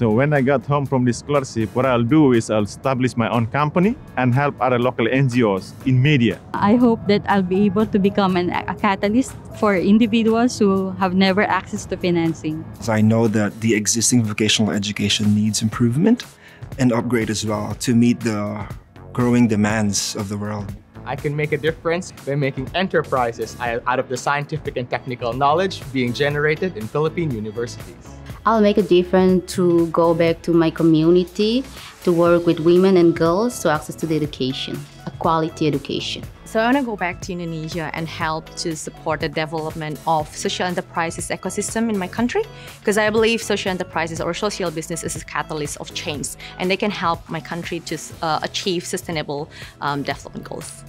So when I got home from this scholarship, what I'll do is I'll establish my own company and help other local NGOs in media. I hope that I'll be able to become an, a catalyst for individuals who have never access to financing. So I know that the existing vocational education needs improvement and upgrade as well to meet the growing demands of the world. I can make a difference by making enterprises out of the scientific and technical knowledge being generated in Philippine universities. I'll make a difference to go back to my community to work with women and girls to access to the education, a quality education. So I want to go back to Indonesia and help to support the development of social enterprises ecosystem in my country because I believe social enterprises or social business is a catalyst of change and they can help my country to uh, achieve sustainable um, development goals.